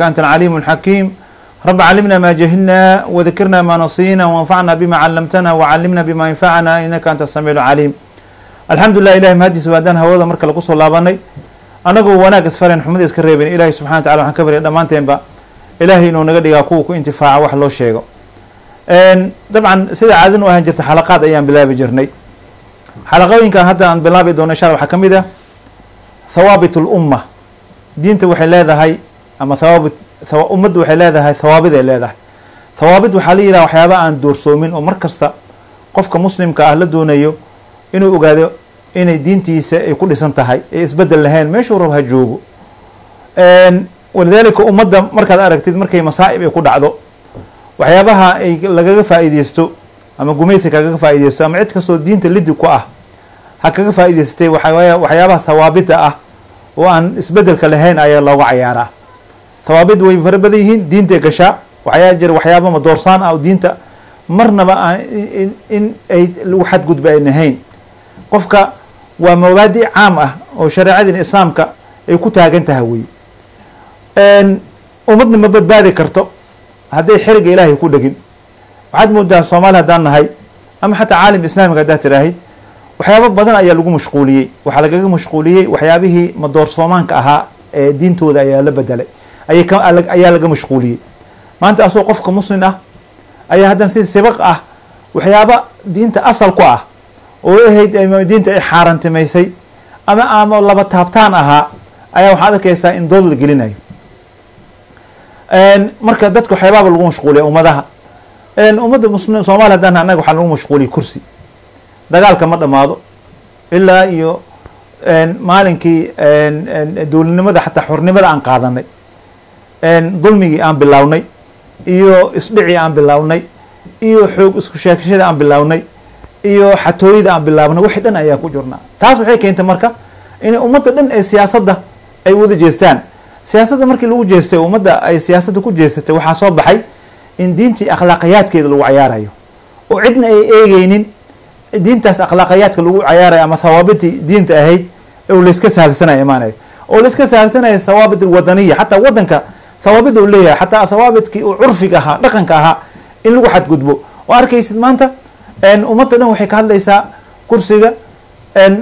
إنك أنت العليم الحكيم رب علمنا ما جهلنا وذكرنا ما نصينا وانفعنا بما علمتنا وعلمنا بما ينفعنا إنك أنت السميع العليم الحمد لله إلهي mahadiis waadaan hawada marka lagu soo laabanay anagoo wanaag isfaren xumada iska reebin ilahi subxana wa tacala waxaan ka barya dhammaanteenba ilaahay inuu naga dhigaa kuwa ku intifaaca wax loo sheego dabcan sida caadin u ahaan jirta xalaqaad ayaan bilaabi jirnay xalaqooyinkan hadda aan bilaabi doono insha alla waxaa ka mid ah thawaabit lumma diinta waxay leedahay ama thawaabit ummadda waxay leedahay thawaabid ay leedahay. Thawaabid waxaa la yidhaha waxyaaba aan doorsoomin oo mar kasta qofka muslimka ah la doonayo inuu ogaado inay diintiisa ay ku dhisan tahay ee isbeddel lahayn meeshuu rab ha joogo. Walidaalika ummadda markaad aragtid markay masaa'ib ay ku dhacdo waxyaabaha ay lagaga faa'iideysto ama gumaysi kagaga faa'iideysto ama cid kastoo diinta lidi ku ah ha kaga faa'iideystay waxaa waxyaabaha thawaabida ah oo aan isbeddelka lahayn ayaa looga cayaaraa thawaabid way fara badan yihiin diintay gashaa. Waxyaa jira waxyaaba madoorsaan ah diinta. Marnaba in ay lagu xadgudba ay nahayn qofka waa mabaadi caam ah oo shareecadin islaamka ay ku taagan tahay wey ummadna ma badbaadi karto hadday xeriga ilaahay ku dhegin. Waxaad moodaa soomaali haddaan nahay ama xataa caalim islaamika haddaad tiraahid waxyaaba badan ayaa lagu mashquuliyey. Waxaa lagaga mashquuliyey waxyaabihii madoorsoomaanka ahaa ee diintooda ayaa la bedelay ayaa laga mashquuliyey. Maanta asoo qofka muslim ah ayaa haddana si sibaq ah waxyaaba diinta asal ku ah oo ahayd diinta ay xaarantimaysay ama ama laba taabtaan ahaa ayaa waxaad arkaysaa in dood la gelinayo. Marka dadka waxyaabaaba lagu mashquuliya ummadaha. Ummadda muslim soomaliya haddaan annaga waxaa lagu mashquuliyay kursi. Dagaalka ma dhamaado ilaa iyo maalinkii dowladnimada xataa xornimada aan qaadanay dulmigii aan bilownay iyo isdhicii aan bilownay iyo xoog isku sheekashada aan bilownay iyo xatooyada aan bilaabnay wixii dhan ayaa ku jirnaa taas waxay keentay marka inay ummadda dhan ee siyaasadda ay wada jeestaan. Siyaasadda markii lagu jeestay ummadda ay siyaasadda ku jeesatay waxaa soo baxay in diintii akhlaaqiyaadkeeda lagu cayaarayo. Oo cidna ay eegeynin diintaas akhlaaqiyaadka lagu cayaarayo ama thawaabitii diinta ahayd oo layska sahalsanaya imaanayo oo layska sahalsanaya thawaabit alwadaniya xataa wadanka thawaabid uu leeyahay xataa thawaabitkii uu curfiga ahaa dhaqanka ahaa in lagu xadgudbo. Oo arkaysid maanta ummadda dhan waxay ka hadlaysaa kursiga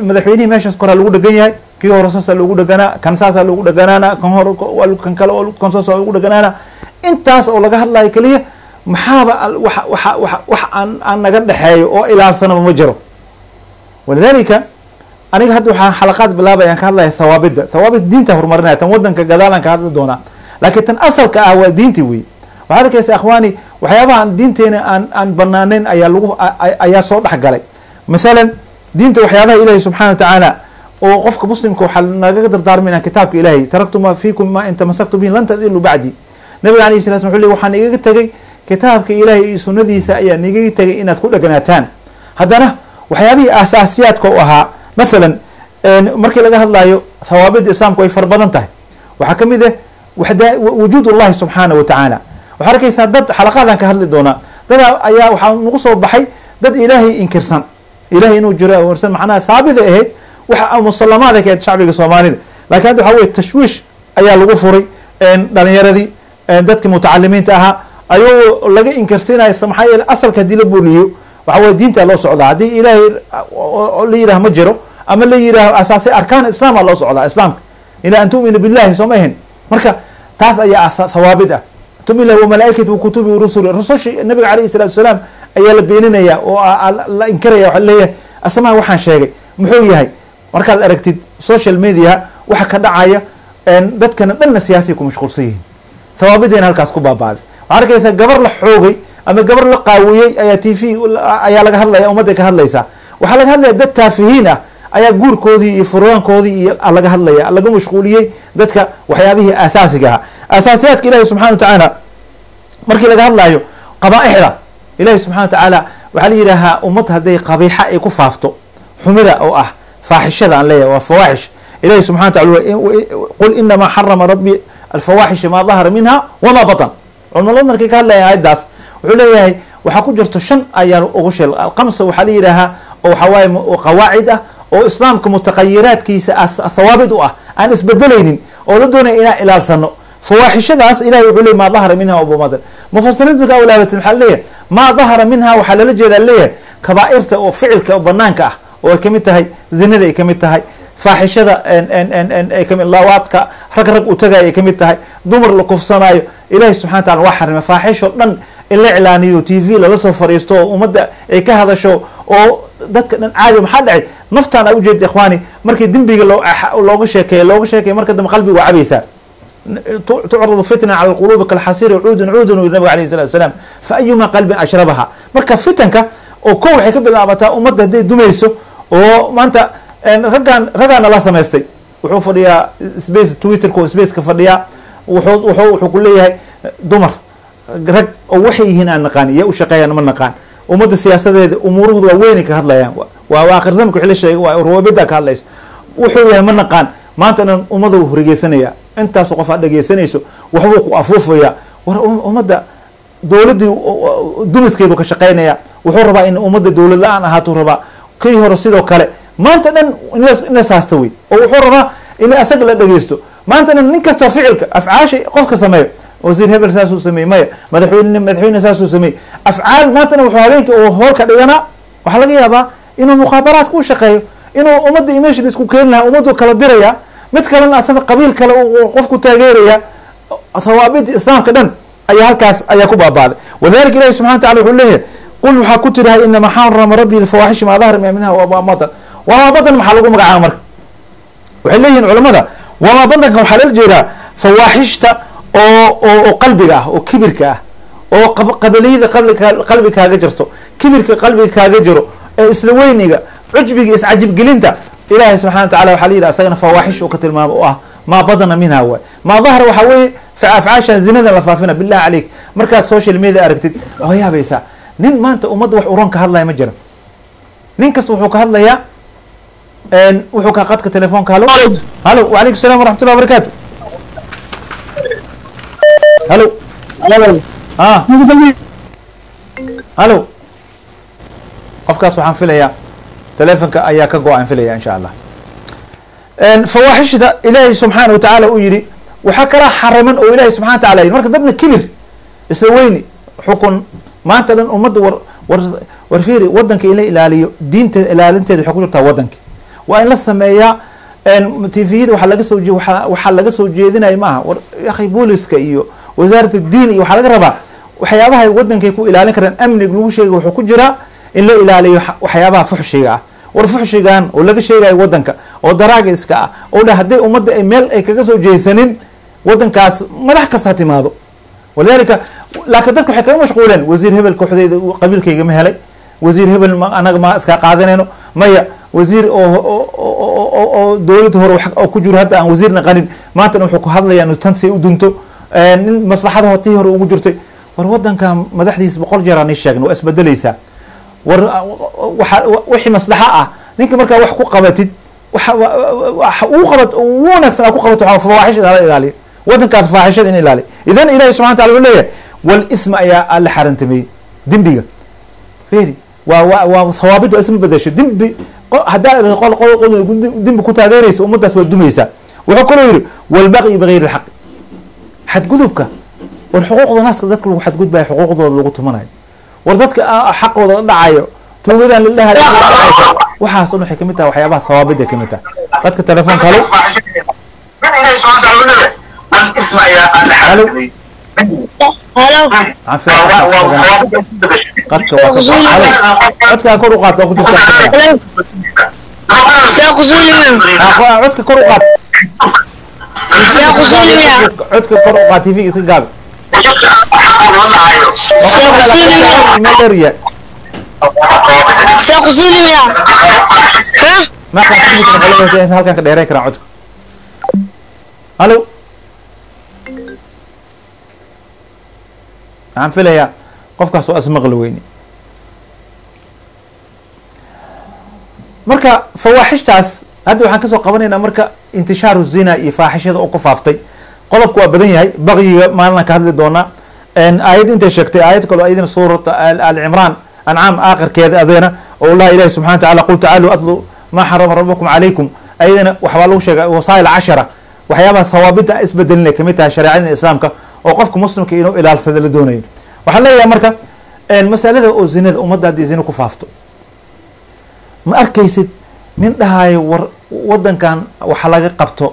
madaxweynihii meeshaas koraa lagu dhegan yahay. Kii hore saasa loogu dheganaa kan saasa loogu dheganaana kan hore kan kale kan saasa loogu dheganaana intaas oo laga hadlayo keliya maxaaba waxa wax aan naga dhexeeyo oo ilaalsanaba ma jiro. Walidalika aniga hadda waxaan xalaqaad bilaabay aan ka hadlaya thawaabidda thawaabid diinta horumarinaya tan wadanka gadaalaan ka hadli doonaa laakiin tan asalka ah waa diinti wey waxaad arkaysa akhwaani waxyaabahaan diinteena aan aan banaaneyn ayaa lagu ayaa soo dhex galay. Masalan diinta waxyaabaha ilaahi subxana wa tacaala oo qofka muslimka waxaa nagaga dardaarmayna kitaabka ilaahay taraktu ma fiikum ma in bihi lan tadilu bacdi nabiga alayh sala slam wuxu ley waxaan igaga tegay kitaabka ilaahay iyo sunadiisa ayaa nigaga tegay inaad ku dheganaataan. Haddana waxyaabihii aasaasiyaadka u ahaa masalan markii laga hadlayo thawaabida islaamku ay fara badan tahay. Waxaa ka mid ah wujuud ullahi subxaana wa tacaala arkaysaa dad xalaqaadan ka hadli doonaa dad ayaa waxaa nagu soo baxay dad ilaahay inkirsan ilahay inuu jiro awarsan macnaha haabida ahayd waxa musalamaada ka ahayd shacbiga soomaalida laakiin hadda waxa weye tashwiish ayaa lagu furay dhalinyaradii dadkii mutacalimiinta ahaa ayuu laga inkirsiinayo maxaa yeele asalka haddii la buliyo waxa weye diinta loo socdaa haddii ilaahay la yidhaah ma jiro ama la yidhaaho asaasi arkaan islaama loo socdaa islaamka ilaa an tu'mina billahi soo ma ahin marka taas ayaa thawaabid ah. Tumilah wamalaa'ikati wakutubi warusuli rusushi nabiga alayhi salatu wasalaam ayaa la beeninaya oo la inkiraya waxa leeyahay asmaa waxaan sheegay. Muxuu yahay? Markaad aragtid social media waxa ka dhacaya dadkana dhanna siyaasiya ku mashquulsan yihiin. Thawaabideena halkaas ku baabaaday waxaad arkaysaa gabar la xoogay ama gabar la qaawiyey ayaa t v ayaa laga hadlaya ummadday ka hadlaysaa. Waxaa laga hadlaya dad taafihiin ah ayaa guurkoodii iyo furyaankoodii iyo laga hadlaya laga mashquuliyey dadka waxyaabihii aasaasiga ahaa. Asaasiyaadka ilahi subxana wa tacaala markii laga hadlayo qabaaixda subxana wa tacaala waxaa la yidhaahaa ummad hadday qabiixa ay ku faafto xumida oo ah faaxishada aan leeyahay waa fawaaxish. Ilahi subxana wa tacala qul inamaa xarama rabbi alfawaaxisha maa dahara minha wamaa batan culamada markay ka hadlaya aayaddaas wuxuu leeyahay waxaa ku jirto shan ayaa ugu sheel alkamsa waxaa la yidhaahaa oo waxaa waaye qawaacid ah oo islaamka mutaqayiraadkiisa thawaabid u ah aan isbedelaynin oo la doonaya inaan ilaalsano fawaaxishadaas ilahay wuxuu leeyay maa dahara minha wabamadan mufasiriinta markaa ulaabatid maxaa leeyahay? Maa dahara minha waxaa lala jeedaa leeyahay kabaa'irta oo ficilka banaanka ah oo ay ka mid tahay zinada ay ka mid tahay faaxishada laawaadka rag rag u tagayo ay ka mid tahay dumar la kufsanaayo. Ilahi subxana wa tacala waa xarimay faaxishoo dhan in la iclaaniyo t v lala soo fariisto oo ummadda ay ka hadasho oo dadka dhan caadi maxaa dhacay? Naftaan a ujeeda ikhwaani markii dembiga loo looga sheekeeya looga sheekaya marka dambe qalbiga waa cabaysaa tucradu fitna cala lqulubi kalxasiri cuudun cuudun yiri nabiga alayh salatu wasalaam. Fa ayuma qalbin ashrabaha. Marka fitanka oo ko waxay ka bilaabataa ummadda hadday dumayso oo maanta raggaan raggaana la samaystay. Wuxuu fadhiyaa space twitterka oo spaceka fadhiyaa. Wuxuu wuxuu ku leeyahay dumar. Rag oo waxay yihiin aan naqaan iyo u shaqeeyaan ma naqaan ummadda siyaasadeeda umuurahooda waa weynay ka hadlayaan. Waa aakhir zamanka wixii la sheegay waa ruwaabida ka hadlayso. Wuxuu yahay ma naqaan. Maanta dhan ummada wuu horgeysanaya intaasoo qof aad dhegeysanayso waxbuu ku afuufaya war ummadda dowladdii dumiskeedu ka shaqeynaya wuxuu rabaa in ummadda dowlad la'aan ahaatuu rabaa. Kii hore sidoo kale maanta dhan ina saasta wey oo wuxuu rabaa in asaga la dhegeysto maanta dhan nin kastoo ficilka afcaasha qofka sameeyo wasiir hebel saasuu sameeyey. Maya madaxweyne madaxweyne saasuu sameeyey. Afcaal maantana wuxuu habeenkii uu hoolka dhiganaa waxaa laga yaabaa inuu mukhaabaraadka u shaqeeyo inuu ummadda imeshin isku keeni lahaa ummaddu kala diraya mid kalena asaga qabiil kale qofku taageeraya hawaabidii islaamka dhan ayaa halkaas ayaa ku baabaaday walidalika ilahi subxana wa tacala wuxuu leeyahay qul waxaa ku tirahay inama xarama rabbi lfawaaxishi maa dahar minha wamaa batan. Wamaa badan maxaa lagu magacaaba marka? Waxay leeyihiin culamada wamaa badanka waxaa lala jeedaa fawaaxishta oo qalbiga ah oo kibirka ah oo qabaliyada qalbi kaaga jirto kibirka qalbiga kaaga jiro ee isla weyniga cujbiga iscajibgelinta ilahay subxana wa tacala waxa la yidhi asagana fawaaxish uu ka tilmaamo oo ah maa badana minha waay. Maa dahara waxaa weeye afcaasha zinadan la faafina billahi caleyk markaad social media aragtid waa yaabaysaa nin maanta ummadda wax uron ka hadlaya ma jiran nin kasta wuxuu ka hadlayaa wuxuu ka qadka telefoonka halo halo. wacalaykum salam waraxmat ullah barakatu halo a halo qofkaas waxaan filayaa. Telefonka ayaa ka go'aan filaya insha allah. Fawaaxishda ilaahay subxaana wa tacaala uu yihi waxaa kala xaraman oo ilahay subxana wa tacala yidhi. Marka dadna kibir isla weyni xukun maanta dhan ummadda war war war fiiri waddanka in la ilaaliyo diinta ilaalinteeda waxay ku jirtaa waddanka. Waa in la sameeyaa tviyada waxaa laga soo waxaa laga soo jeedinaya maaha war akhi booliska iyo wasaarat diin iyo waxaa laga rabaa waxyaabahay waddankay ku ilaalin karaan amniga lagu sheegay wuxuu ku jiraa in la ilaaliyo waxyaabaha fuxshiga ah. War fuxshigan oo laga sheegayo waddanka oo daraagiska ah oo dha hadday ummadda ay meel ay kaga soo jeesanin waddankaas madax kasta ha timaado. Walidalika laakiin dadka waxay kaga mashquuleen wasiir hebel kooxdeyda qabiilkayga ma helay wasiir hebel ma anaga ma iskaa qaadanayno. Maya wasiir oo dowladda hore oo ku jiro hadda aan wasiirna qanin maantana wuxuu ku hadlayaa inu tan say u dunto nin maslaxada tii hore ugu jirtay war waddanka madaxdiisa boqol jeer aan ii sheegna waa isbedeleysaa war wixii maslaxa ah ninka markaa wax ku qabatid ugu wanaagsan aa ku qabato waa fawaaxishada hala ilaaliyo waddankaas faaxishada in ilaaliyo idan ilahi subxana wataala wuxuu leeyahay walisma ayaa la xarantameeyey dembiga feri waa wa waa hawaabid waa isma bedesho dembi haddaa dembi ku taageeraysa ummaddaas waa dumaysaa wuxuu kaloo yihi walbaqyi bigayri lxaq xadgudubka. War xuquuqda naaska dadka lagu xadgudbayo xuquuqdooda lagu tumanayo. War dadka xaqooda la dhacayo tuugadan la dhahayo waxaas un waxay ka mid tahay waxyaabaha hawaabida ka mid tahay. Dadka telefoonka halo kor u qaad ku codka kor u qaad codka kor u qaad tv iska gaabi malaria halkan ka dheeray karaan codka halo waxaan filayaa qofkaas oo asmaqli weyni marka fawaaxishtaas hadda waxaan ka soo qabanaynaa marka intishaaru zina iyo faaxishada oo ku faaftay. Qodobka waa badan yahay baqyiga maalinaan ka hadli doonaa. Aayad intay sheegtay aayad kaloo ayadina suurata alcimraan ancaam aakhirkeeda adeena oo laha ilahi subxana wa tacala qul tacaaluu atlu maa xarama rabakum calaykum. Ayadana waxbaa lagu sheegay wasaa'il cashara waxyaabaha hawaabida isbedelinay ka mid tahay shareecada islaamka oo qofka muslimka inuu ilaalsada la doonayo. Waxaan leeyahay marka masalada oo zinada ummadda haddii zina ku faafto. Ma arkaysid nin dhahayo war wadankan waxa laga qabto.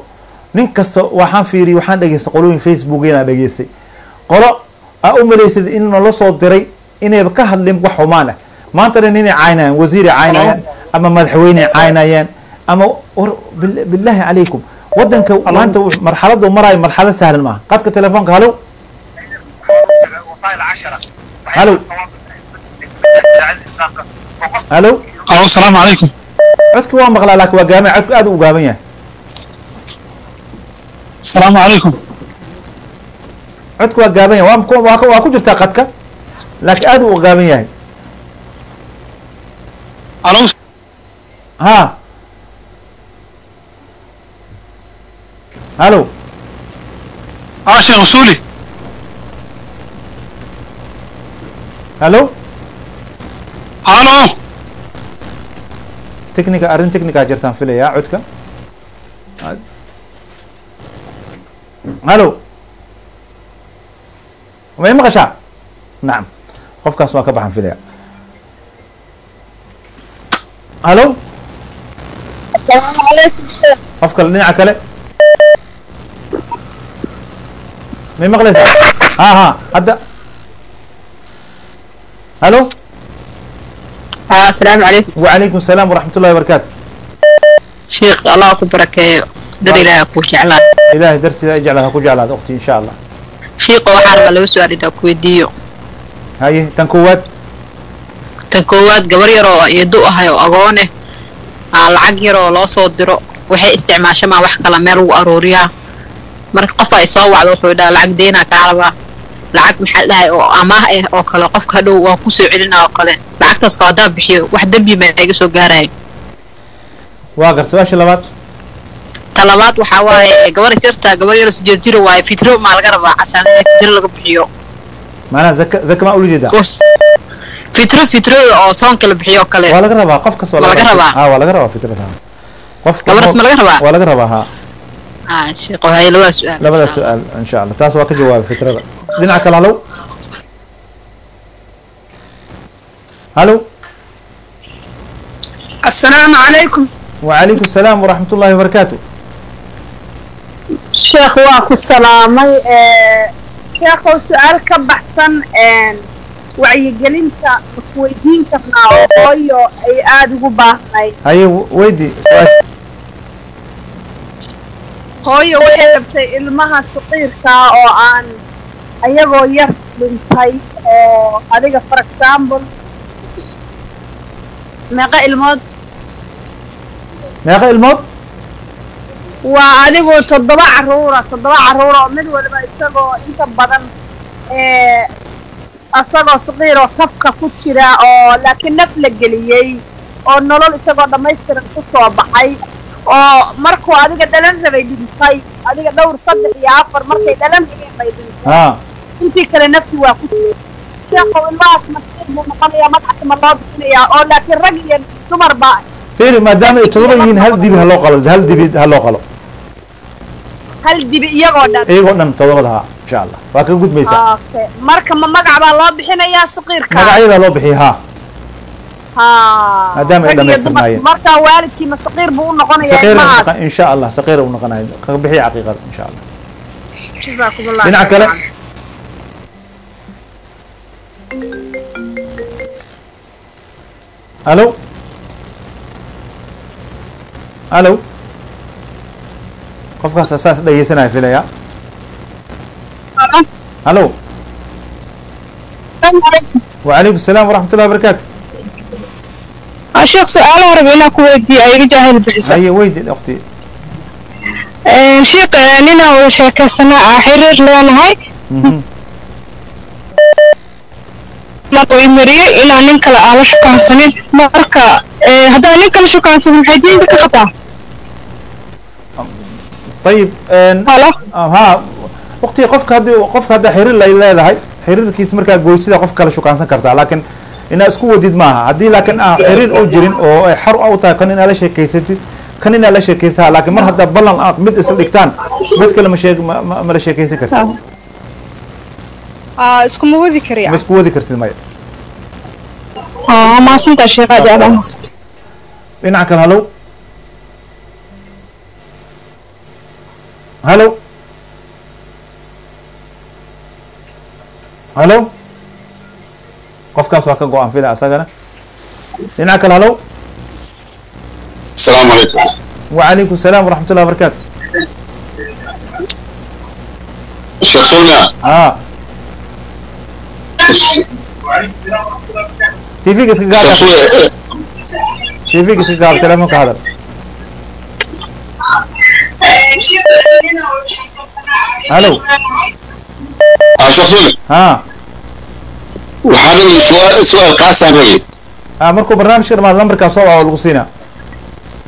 Nin kasta waxaan fiiriy waxaan dhegeystay qolooyin facebookyana dhegeystay qolo aa u malaysid in nala soo diray inayba ka hadlin wax xumaan ah. Maanta dhan inay caynayaan wasiiray caynayaan ama madaxweyney caynayaan ama war billahi calaykum wadanka maanta marxaladu maraayo marxalad sahlan maaha. Qadka telefoonka halo halo halo alo asalaamu calaykum codki waa maqlaa laakin waa gaaban codku aad u gaaban yahay. Asalaamu calaykum codku waa gaaban yahay waa waa ku jirtaa qadka laakiin aad u gaaban yahay. Ha halo. Aa sheekh usuuli halo. Halo technica arrin technica jirtaan filayaa codka halo. May maqashaa nacam qofkaas waa ka baxan filaya halo? Qof kale dhinaca kale. May maqlaysaa ha ha hadda. Halo asalaamu calaykum wacalaykum asalaam waraxmat ullahi wabarakaatu sheekh allah ku barakeeyo dar ilaaha ku jeclaa ilahay dartiisa ay jeclaad ha ku jeclaad okti insha allah shiiqa waxaa rabaa laba su'aal inaa ku weydiiyo haye tan koowaad tan koowaad gabar yar oo eedo ahay oo agoone aa lacag yar oo loo soo diro waxay isticmaashamaa wax kala meel lagu aruuriyaa. Marka qof ay soo wacdo wuxuu dhaha lacag deynaa kaa rabaa lacag maxaa dhahay oo amaah ah oo kale qofka hadhow waan ku soo celinaa oo kale. Lacagtaas ko haddaan bixiyo wax dembi ma iga soo gaaraya waa gar su'aasha labaad? Ta labaad waxaa waaye gabar yarta gabar yaro sideed jiro waaye fitro maa laga rabaa cashaan in fitro laga bixiyo. Maanaha zaka zaka maa ula jeedaa? Fitro fitroda oo soonka la bixiyo oo kale. Waa laga rabaa qof kas Ma laga rabaa? ha waa laga rabaa fitrada qof ma laga rabaa? waa laga rabaa ha ah sheekho haye labada su'aal. Labada su'aal insha allah. Taas waa ka jawaabay fitrada dhinaca kale halow halo asalaamu calaykum wacalaykum asalaam waraxmat ullahi wabarakaatu sheekh waa ku salaamay sheekhow su'aal ka baxsan wacyigelinta makuweydiin karnaa oo hooyo ay aada ugu baahnayd haye weydi hooyo waxay rabtay ilmaha saqiirkaa oo aan ayagoo yar dhintay oo adiga for example meeqa ilmood. Meeqa ilmood? Waa adigu toddoba carruura toddoba carruura oo mid waliba isagoo inta badan isagoo saqiiroo kafka ku jira oo laakiin naf la geliyey oo nolol isagoo dhammaystiran ku soo baxay oo markuu adiga dhalan rabay dhintay adiga dhowr saddex iyo afar markay dhalan rabeen bay dhintay ha intii kale nafti waa ku jiray. Sheekhow ilmahaas masiir buu noqonayaa magaca ma loo bixinayaa oo laakiin rag iyo dumar baa fiiri maadaama ay todoba yihiin hal dibi ha loo qalo hal dibi ha loo qalo. Hal dibi iyagoo dhan. Iyagoo dhan todobada ha insha allah. Waa ka gudmaysaa okay. Marka ma magac baa loo bixinayaa saqiirka. Magacyadaa loo bixiya ha Maadaama ay rag iyo dhammaystirnaayeen. dumar. marka waalidkii ma saqiir buu u noqonayaa saqiira ilmahaas in sha allah saqiira u noqonayo ka bixiya caqiiqada insha allah dhinaca kale khayran. halo halo qofkaas saas dhegeysanaya filaya halo wacalaykum asalaam waraxmat ullahi sheekh su'aalaha raba inaan ku weydiiyo ayaga jaahil haye weydi okti sheekh ninaa wada sheekaysanaa ah xiriir leenahay. Mhm. mariyey inaan nin kale aan la shukaansanin marka eh, haddaan nin kale shukaansanin maxay diinta ka qabtaa? Ayib halo? ha waqti qofka haddii qofka hadda xiriir ay leedahay xiriirkiis markaa goysida qof kale shukaansan kartaa laakiin إن أسكو وديد معها عدي لكن آه، أخرين أو جرين أو إيه، حر أو تا كان إن على شيء كيسات كان إن على شيء كيسات لكن مر هذا بلن أق مد إسم دكتان مد كلام شيء ما ما ما رشيء كيسات كرت آه أسكو مو ذكر يعني. أسكو ذكر تماي آه ما سنت أشياء قد أنا إن عكل هلو؟ هلو؟ هلو؟ qofkaas waa ka go'aan fila asagana dhinaca kale halow asalaamu calaykum wacalaykum salaam waraxmat ullah barakaatu sheekh suulya a ah. tvga iska gaab tvga iska gaab telefonka hadal. Halo sheekh suulya ha waxaan su'aalkaasaan rabay ah, markuu barnaamijka dhamaad nambarkaa soo waco lagu siinaa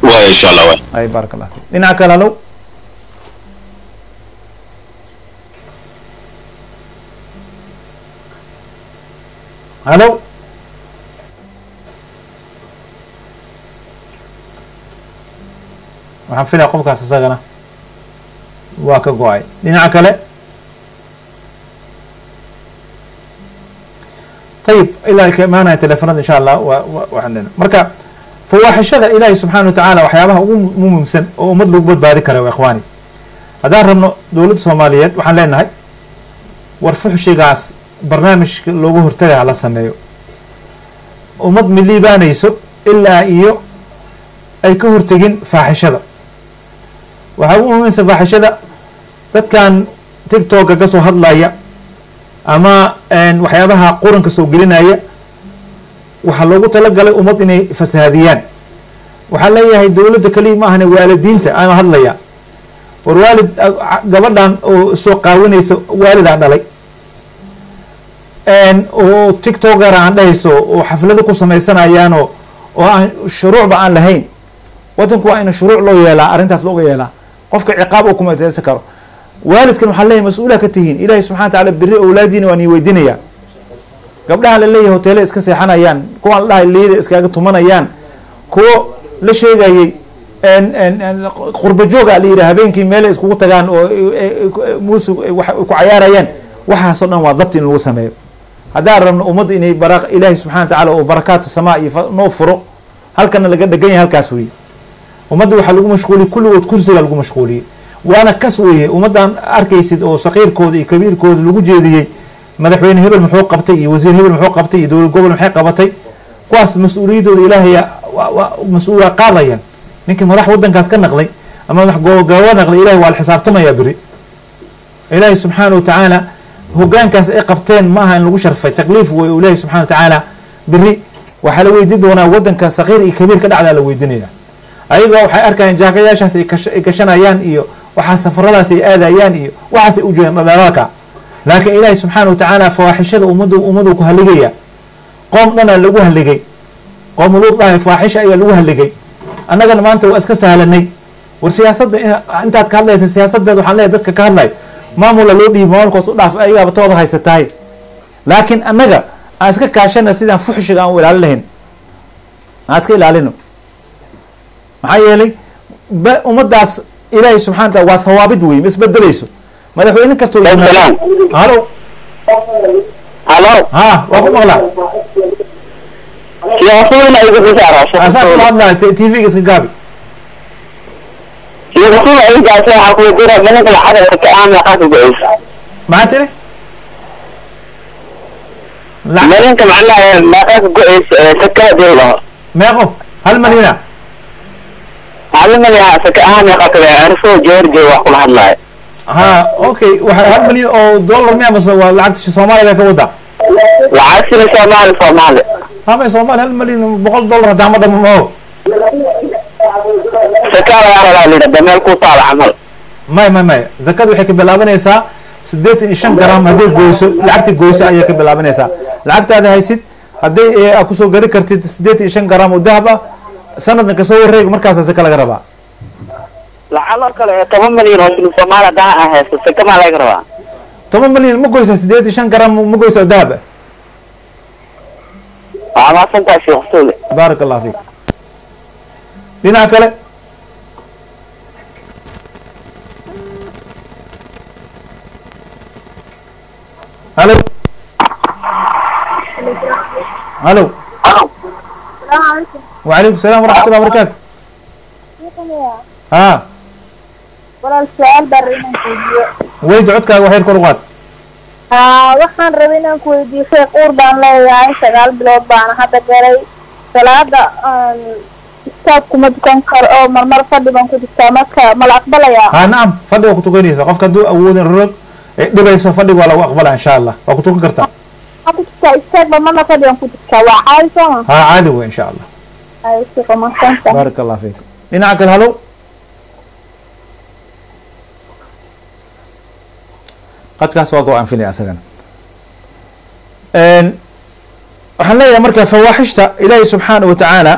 way insha allah way ay baarak allah fi dhinaca kale halow halow waxaan filaya qofkaas isagana. Waa ka go'ay. Dhinaca kale. Ayib ilaa ka imaanaya telefonada insha allah wa wa- waxaan lena marka fawaaxishada ilaahay subxaana wa tacaala waxyaabaha ugu muhiimsan oo ummad lagu badbaadi kara waa ikhwaani. Haddaan rabno dowladda soomaaliyeed waxaan leenahay war fuxshigaas barnaamijka loogu hortagaya la sameeyo. Ummad ma liibaanayso ilaa iyo ay ka hortegin faaxishada. Waxaa ugu muhiimsan faaxishada dadkan tiktoka ka soo hadlaya ama waxyaabaha quranka soo gelinaya waxaa loogu talagalay ummad inay fasahaadiyaan waxaa leeyahay dowladda keliya ma ahane waalidiinta ama hadlaya. War waalid gabadhan oo soo qaawinaysa waalidaa dhalay. Oo tiktoker aan dhehayso oo xaflado ku samaysanayaanoo oo aan shuruucba aan lahayn. Wadanku waa ina shuruuc loo yeelaa arrintaas looga yeelaa. Qofka ciqaab uu kuma karo waalidkan waxaa leeyahay mas'uula ka tihiin. Ilaahay subxana wa tacaala beri awlaadiina waan ii weydinaya gabdhaha la leeyahay hoteele iska seexanayaan kuwaan la dhahay liida iskaga tumanayaan kuwo la en qurba jooga la yidhi habeenkii meelay iskugu tagaan oo muusig ku cayaarayaan waxaasoo dhan waa dabti in lagu sameeyo. Haddaan rabno ummadda inay bara ilaahay subxana wa tacaala oo barakaatu samaa iyo noo furo halkana laga dhegan yahay halkaas weeye. Ummadda waxaa lagu mashquuliyey kulligood kursiga lagu mashquuliyey waana kas weeye. Ummaddan arkaysid oo saqiirkooda iyo kabiirkooda lagu jeediyey madaxweyne hebel muxuu qabtay iyo wasiir hebel muxuu qabtay iyo dowlad gobol maxay qabatay? Kuwaas mas'uuliyaddooda ilaahaya mas'uula qaadayaan ninkii madax wadankaas ka naqday ama madax gogaawo naqday ilahay waa la xisaabtamayaa beri. Ilaahay subxaana wa tacaala hogaankaas ay qabteen ma in lagu sharfay. Takliif wey oo ilaahay subxana wa tacaala beri. Waxaa la weydiin doonaa wadanka saqiir iyo kabiir ka dhacdaa la weydiinaya ayagoo waxay arkayaan jaakayaashaas ay gashanayaan iyo waxaa safaradaas ay aadayaan iyo waxaasay u jeedaan dhadhalaalka laakiin ilaahay subxaana wa tacaala fawaaxishada ummadu ummadu ku haligaya qoom dhanaa lagu haligay qoom luud dhahay faaxisha ayaa lagu haligay annagana maanta waa iska sahlanay war siyaasadda in- intaad ka hadlaysa siyaasadeed waxaan leeyahay dadka ka hadlay. Maamula loo dhiibi maamulkaas u dhaaf ayagaaba tooda haysatahay. Laakiin annaga aan iska kaashana sidaan fuxshiga aan u ilaalin lahayn. Aan iska ilaalino. Maxaa yeelay ba- ilaahay subxana wa taala waa thawaabid wey ma isbedelayso madaxweyne kastoo halo halo ha waa ku maqlaa hadlaya tvga iska gaabi maxaa tiri meeqo hal malina ahaan georgia wax kula hadlaayo. Ha okay waxa hal malyan oo dollar miya mase waa lacagta soomaaliya ka wada? Lacag sida soomaali soomaali. Hama soomaaliya hal malyan boqol dollar hadaa ma dhamo mao sakaa lagaa rabaa lidhada meel ku taala camal. May may may. Zakada waxay ka bilaabanaysaa siddeetan iyo shan gram hadday goyso lacagtii goyso ayay ka bilaabanaysaa. Lacagtaada haysid hadday aad ku soo gari kartid siddeetan iyo shan gram oo dahab ah sanadna ka soo wareeg markaasa seka laga rabaa? Lacag oo kale toban milyan oo shilin soomaali haddaan aan haysto sekamaa laga rabaa? Toban milyan ma goysa sideed iyo shan garan ma goysa dahab ah waa maadsantahay sheekh suule baaraka allah fiik. Dhinaca kale? Halo? Halo? wacalaykum salaam waraxmatullahi barakaatu haa weyd codkaaga waxyar kor u qaad waxaan rabay inaan ku weydiiyo sheekh uur baan leeyahay sagaal bilood baana hadda galay salaada kitaab kuma dukan karo oo marmar fadhi baan ku jirtaa marka ma la aqbalayaa ha nacam fadhi waa ku tukanaysa qofka hadduu awoodin rorog dhibayso fadhiga waa lagu aqbalaa insha allah waa ku tukan kartaa ku jirtaa isteegba marna fadhi baan ku jirtaa waa caadi sooma ha caadi wey insha allah baarak allah fiik dhinaca kale halo qadkaas waa go'aan filaya asagana waxaan leeyahay marka fawaaxishta ilaahi subxaana wa tacaala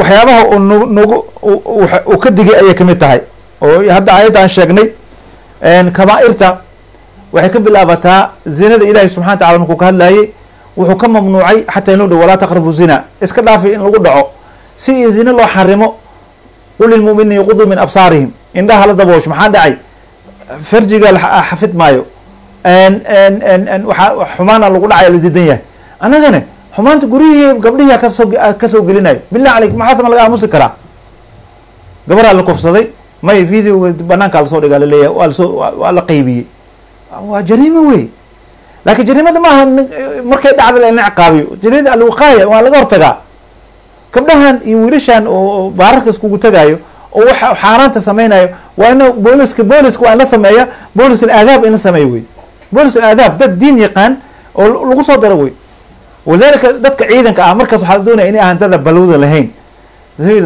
waxyaabaha uu nagu nagu uu ka digay ayay ka mid tahay. Oo hadda aayadda aan sheegnay kabaa-irta waxay ka bilaabataa zinada ilaahi subxana wa tacala markuu ka hadlayay wuxuu ka mamnuucay xataa inuu dhow walaa taqrabu zina. Iska dhaafay in lagu dhaco. Si iyo zina loo xarimo qul lilmu'miniina yaquduu min absaarihim. Indhaha la daboosh maxaa dhacay? Farjiga xafid maayo. Waxa xumaana lagu dhacay la diidan yahay. Annagane xumaanta guryihii gabdhihii ka soo gelinayo. Billah calayk maxaasma laga aamusi karaa? Gabaraa la kufsaday. May videoga banaankaa la soo dhigaa la leeyahay waa la soo waa la qaybiyey. Waa jariimo wey laakiin jariimada maaha markay dhacda la ciqaabiyo jariimada alwiqaaya waa laga hortagaa. Gabdhahan iyo wiilashan oo baararka iskugu tagayo oo waxa xaaraanta sameynayo waa in booliska booliska waa in la sameeya booliska aadaab in la sameeyo wey booliska aadaab dad diin yaqaan oo lagu soo daro wey walidalika dadka ciidanka ah markaas waxaa la doonaya inay dada balwada lahayn.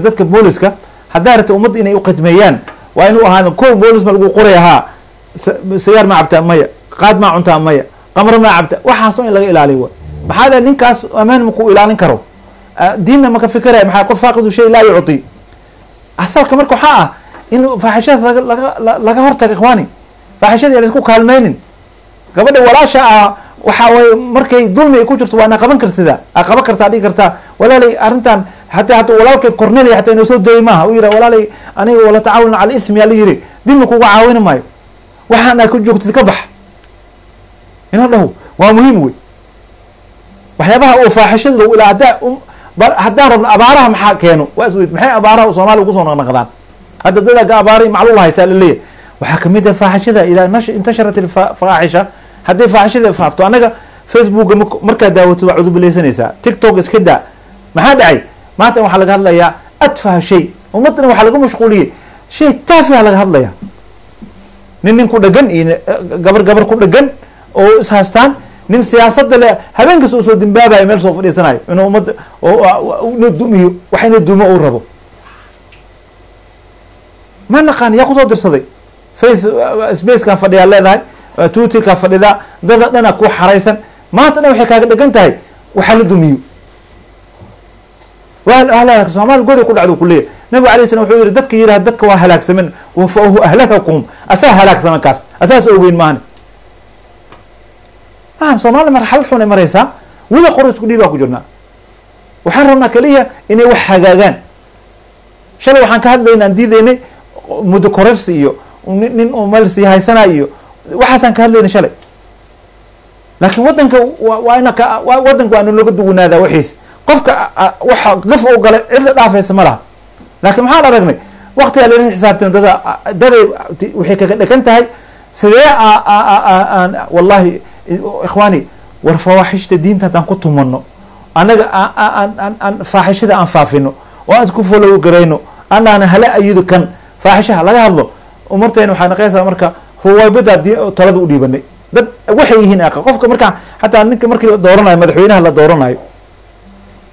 Dadka booliska haddaa rabta ummadda inay ukhidmeeyaan waa inuu ahaada ko boolis ma lagu qoray ahaa. Sigaar maa cabtaa maya qaad maa cuntaa maya qamro maa cabta waxaasoo in laga ilaaliyo maxaa ninkaas amaan maku ilaalin karo. Diinna maka fikiraya maxaa qof faaqidu shay laa yucti. Asalka marka waxaa ah in faaxishadaas laga laga hortaga ikhwaani. Faaxishadii aan isku kaalmaynin. Gabadha walaasha ah waxa waye markay dulmi ay ku jirto waa ina qaban kartida a qaban kartaa dhigi kartaa walaalay arrintan hataa hadduu walaalkeed kornelaya hataa inuu soo dooyi maaha. U yidhah walaalay aniga wala tacaawuna cala ismi yaa la yidhi. Dibna kuga caawini maayo. Waxaan aa ku joogtid ka bax ina dhaho waa muhiim wey waxyaabaha uu faaxishada lagu ilaa haddaa haddaan rabno abaaraha maxaa keeno? Waa isweyd maxay abaaraha soomaaliya ku soo naqnaqdaan? Hadda dadaga abaara macluul haysaa laleeyahy waxaa ka mid ah faaxishada idaa intasharat ilfaaxisha haddii faaxishada faafto annaga facebooka markaad daawatid waa cudubilaysanaysaa tiktok iska daa. Maxaa dhacay? Maanta waxaa laga hadlayaa adfaha shay ummaddan waxaa laga mashquuliyey shay taafiha laga hadlaya nin nin ku iyo gabar gabar ku dhegan oo ishaystaan nin siyaasada le habeenkas uu soo dimbaabayo meel soo fadhiisanayo inuu ummadda inuu dumiyo wax inuu dumo uu rabo. Ma naqaan yaa ku soo dirsaday? Face spacekan fadhiyaa leedahay twitterkaa fadhidaa dada dhana ku xaraysan. Maanta dhan waxay kaaga dhegan tahay waxa la dumiyo. Waa soomaali goday ku dhacdo kuleeyahy nabiga alay slam wuxuu yihi dadka yidhaha dadka waa halaagsamen fahu ahlakakum asaa halaagsaman kaas asaas ogeyn maahane faham soomaali marxalad xun ay maraysaa weli qor isku dhiibaa ku jirnaa waxaan rabnaa keliya inay wax hagaagaan shalay waxaan ka hadlayna aan diidaynay muddo kororsi iyo nin sii haysana iyo waxaasaan ka hadlayna shalay laakiin waddanka waa ina ka waddanka waa ina looga duwanaadaa waxiisa qofka waxa gaf u galay cid la dhaafaysa ma laha laakiin maxaan aragnay waktigaa lala xisaabtan dada daday waxay kaga dhegan tahay sidee wallahi ikhwaani war fawaaxishta diinta haddaan ku tumano annaga aan faaxishada aan faafino oo aan isku folow garayno anaan hala ayido kan faaxishaha laga hadlo umartayna waxaa naqaysaa marka ruwaybadaa talada u dhiibanay dad waxay yihiin aqa qofka markaa xataa ninka markii la dooranayo madaxweynaha la dooranayo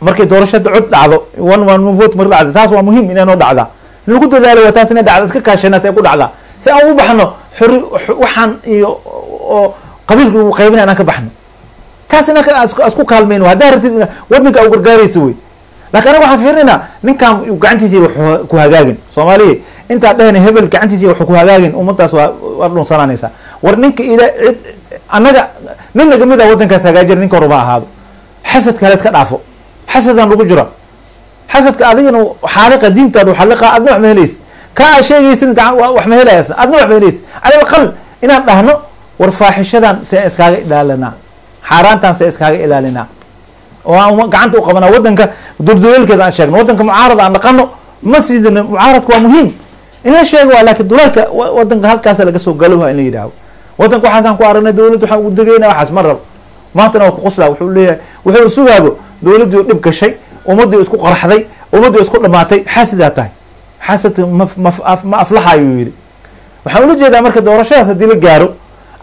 markay doorashada cod dhacdo one one vote marki dhacda taas waa muhiim inay noo dhacdaa. Lagu dadaalo waa taas inay dhacda. Iska kaashanaas ay ku dhacdaa. Si aan u baxno xori waxaan iyo oo qabiilka ugu qaybinay inaan ka baxno. Taas inaan isku kaalmayno haddaa ratid wadanka u gargaaraysa wey. Laakiin anaga waxaan fiirinaynaa ninkaan gacantiisa wax ku hagaagin. Soomaaliya intaa dhehna hebel gacantiisa wax ku hagaagin ummadaas waa waa dhunsanaanaysaa war ninka ila cid annaga nin nagamid a waddankaas hagaajira ninka horuba ahaado. Xasadka hala iska dhaafo. Xasadaan lagu jira. Xasadka adigana xaaliqa diintaada xaliqa adna wax ma helaysa ka a sheegaysin wax ma helayas adna wax ma helaysa cala aqal inaan dhahno war faaxishadan iskaaga ilaalinaa xaaraantan see iskaaga ilaalinaa oo aan gacanta u qabanaa waddanka dulduleelkeeda aan sheegno waddanka mucaarad aan dhaqano ma sidina mucaaradka waa muhiim. In la sheego waa laakiin dulalka wa- waddanka halkaasa laga soo galoha in la yidhaaho. Waddanka waxaasaan ku aragnay dowladda waxaan ugu degayna waxaas ma rabo. Maantana waa ku quslaa wuxuu leeyahay wuxuu sugaabo dowladdii dhib gashay ummaddii isku qarxday ummaddii isku dhamaatay xasidaa tahay? Ma- ma aflaxa ayuu yidhi. Waxaan ula jeedaa marka doorashadaas haddii la gaaro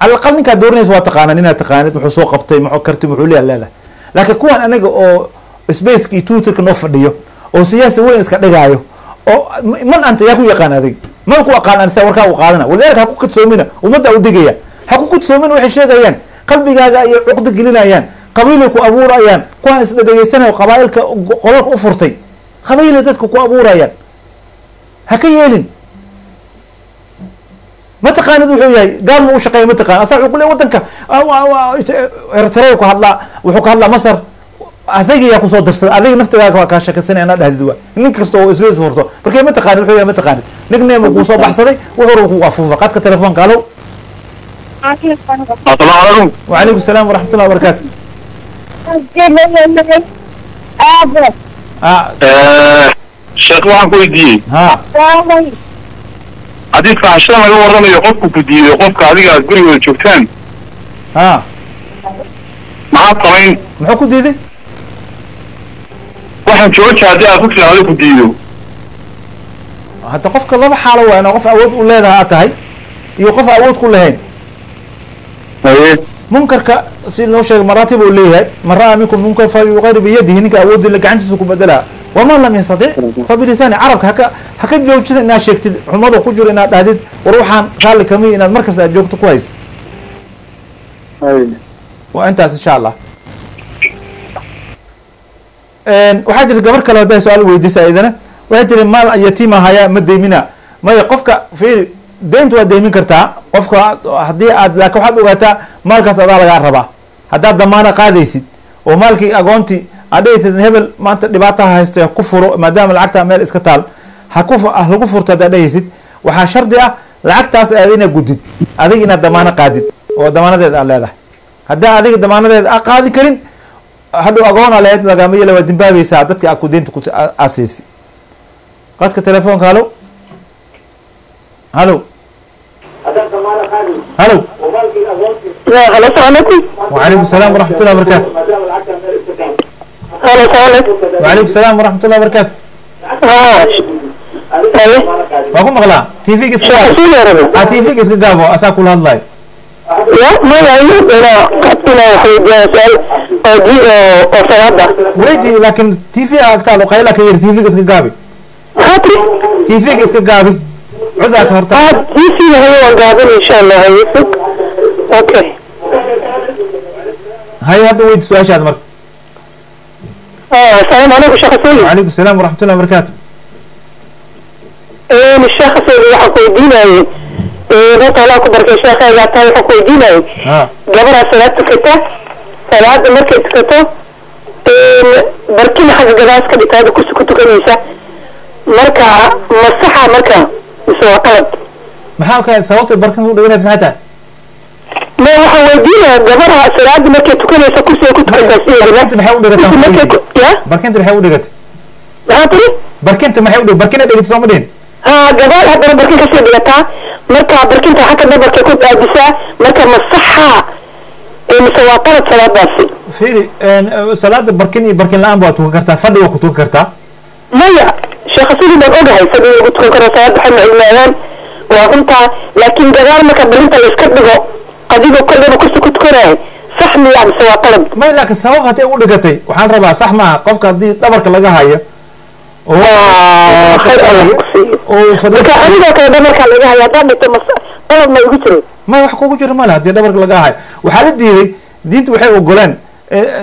cala aqal ninkaad dooranaysa waa taqaanaan inaad taqaanid muxuu soo qabtay muxuu karti muxuu leeyahay leedahay laakiin kuwan anaga oo spaceka iyo twitterka noo fadhiyo oo siyaasi weyn iska dhigaayo oo man anta yaa ku yaqaan adig. Man ku aqaan ansa warkaa u qaadana. Walidaalika ha ku kadsoomina ummadda u digaya. Ha ku kadsoomina waxay sheegayaan qalbigaaga ayay cuqda gelinayaan qabiilay ku abuurayaan kuwaan isdhadhegeysanayo qabaa'ilka qolalka u furtay qabiilay dadka ku abuurayaan. Ha ka yeelin متقان ذو حيي قال مو شقي متقان أصلا يقول لي ودنك أو آه، أو آه، آه، إرتريك هلا وحك هلا مصر. أزيجي يا كوسو درس أزيجي نفتي واقع كاشا كسنة أنا ده دوا نك استو إسلوز فرتو بركي متقان ذو حيي متقان نك نيم كوسو بحصري وهرو وقفوا فقط كتلفون قالوا. السلام عليكم. وعليكم السلام ورحمة الله وبركاته. آه شكرا لك ها. haddii faaxishada laga warramayo qofku ku diiday qofka adiga aad gurigooda joogtaan a maxaad samayn? Muxuu ku diiday? Waxaan jooja haddii aad ku tiraahdo ku diido. Ah, Hadda qofka laba xaalo waa inaa qof awood u leedaha aad tahay iyo qof awood ku lahayn. Aye munkarka si loo sheegay maraatib uu leeyahay mara minkum munkar falyugayr biyadihi ninka awoodii gacantiisa ku bedelaha waman lam yastatic fa bilisaani carabka haka haka joojida inaad sheegtid xumada ku jiro inaad dhahdid war waxaan raalli kamiya inaad markasta aad joogto ku haysid waa intaas insha allah waxaa jirta gabar kale hadday su'aal weydiisa idana waxay tiri maal yatiima hayaa ma deymina maya qofka fiiri deynta waa deymin kartaa. Qofka haddii aad laakiin waxaad ogaataa maalkaas adaa lagaa rabaa. Haddaad damaano qaadaysid oo maalkii agoontii adhahaysa hebel maanta dhibaataha haysto haku furo maadaama lacagtaa meel iska taal lagu furto hadaa dhahaysid waxaa shardi ah lacagtaas aad inaad gudid. Adiga inaad damaano qaadid oo damaanadeed aad leedahay. Haddaa adiga damaanadeed a qaadi karin hadhow agoona lahayd leed lagaama yela waa dimbaabeysaa dadki aku deynta kuasiisi qadka telefoonka halo halo halo wacalaykum salaam waraxmatullah barakaatu walaykum salaam waraxmatullahi barakaatu waa ku maqlaa? Tvg tvga iska gaabo. Asaa kula hadlayo weydi laakin tv agtaal qayla ka yar tvga iska gaabi. Tvga iska gaabi. Cudaa ka horta hay hadda weydi su'aashaada marka. aa asalaamu calaykum shaqasiin وعليكم السلام ورحمة الله وبركاته shaqasiin waxaan ku weydiinayay horta allah ku barkay sheekaygaa tahay waxaan ku weydiinayay ها gabaraa salaad tukata salaada markay tukato barkina xagga gadaas ka dhigtaada kursi ku tukanaysa marka masaxa marka mise waa qalad maxaa ka sababta barkan u dhaganaysa maxay tahay waxaan gabadha salaada markay tukanaysa kursiga ku tukantaa barkinta sideedaba maxay u dhigataa kursi markay ku- ya barkinta maxay u dhigatay maxaa tiri barkinta maxay u dhig barkina dhigata sooma dhihin haa gabadh haddana barkin kasii dhigataa marka barkinta xagga dhabarkay ku daadisaa marka masaxa ee mise waa qalad salaadaasi fiiri salaada barkin iyo barkin la-aan ba waa tukan kartaa fadhi waa ku tukan kartaa maya sheekh sidii baan ogahay fadhi lagu tukan karo salaada waxay macilmaadaan waa runtaa laakiin gadaal marka barinta la iska dhigo kolleyba kursi ku tukanahay sax miya mise waa qalad may laakiin sabab haddii u dhigatay waxaan rabaa sax maaha qofka haddii dhabarka laga hayo marka kale dhabarka laga haya haddaad dhigto mas qalad ma igu jiro ma wax kugu jiro male haddii dhabarka laga hayo. Waxaa la diiday diinta waxay ogoleen